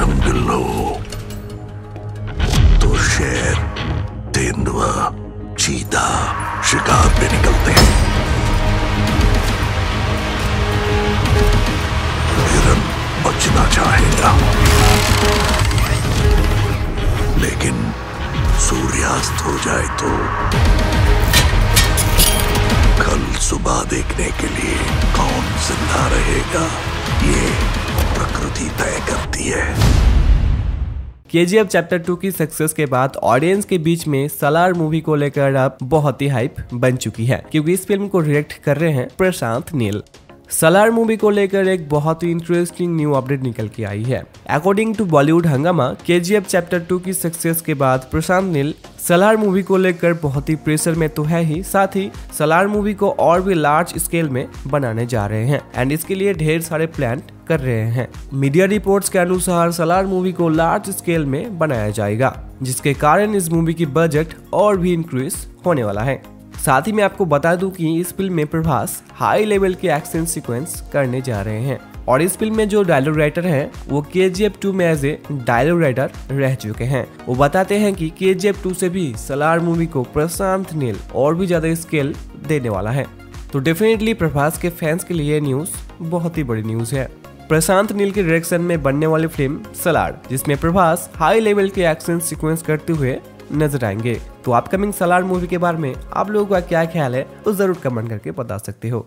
जंगल तो शेर तेंदुआ, चीता, शिकार पे निकलते हैं। हिरन बचना चाहेगा। लेकिन सूर्यास्त हो जाए तो कल सुबह देखने के लिए कौन ज़िंदा रहेगा, ये प्रकृति तय करती है। K G F chapter two की सक्सेस के बाद ऑडियंस के बीच में सलार मूवी को लेकर अब बहुत ही हाइप बन चुकी है, क्योंकि इस फ़िल्म को डायरेक्ट कर रहे हैं प्रशांत नील। सलार मूवी को लेकर एक बहुत ही इंटरेस्टिंग न्यू अपडेट निकल के आई है। अकॉर्डिंग टू बॉलीवुड हंगामा के चैप्टर टू की सक्सेस के बाद प्रशांत नील सलार मूवी को लेकर बहुत ही प्रेशर में तो है ही, साथ ही सलार मूवी को और भी लार्ज स्केल में बनाने जा रहे हैं एंड इसके लिए ढेर सारे प्लान कर रहे हैं। मीडिया रिपोर्ट्स के अनुसार सलार मूवी को लार्ज स्केल में बनाया जाएगा, जिसके कारण इस मूवी की बजट और भी इंक्रीज होने वाला है। साथ ही मैं आपको बता दूँ कि इस फ़िल्म में प्रभास हाई लेवल के एक्शन सीक्वेंस करने जा रहे हैं। और इस फ़िल्म में जो डायलॉग राइटर हैं, वो के जी एफ़ टू में एज ए डायलॉग राइटर रह चुके हैं। वो बताते हैं कि के जी एफ़ टू से भी सलार मूवी को प्रशांत नील और भी ज़्यादा स्केल देने वाला है। तो डेफिनेटली प्रभास के फैंस के लिए न्यूज़ बहुत ही बड़ी न्यूज़ है। प्रशांत नील के डायरेक्शन में बनने वाली फ़िल्म सलार जिसमें प्रभास हाई लेवल के एक्शन सीक्वेंस करते हुए नज़र आएँगे। तो अपकमिंग सलार मूवी के बारे में आप लोगों का क्या ख्याल है तो ज़रूर कमेंट करके बता सकते हो।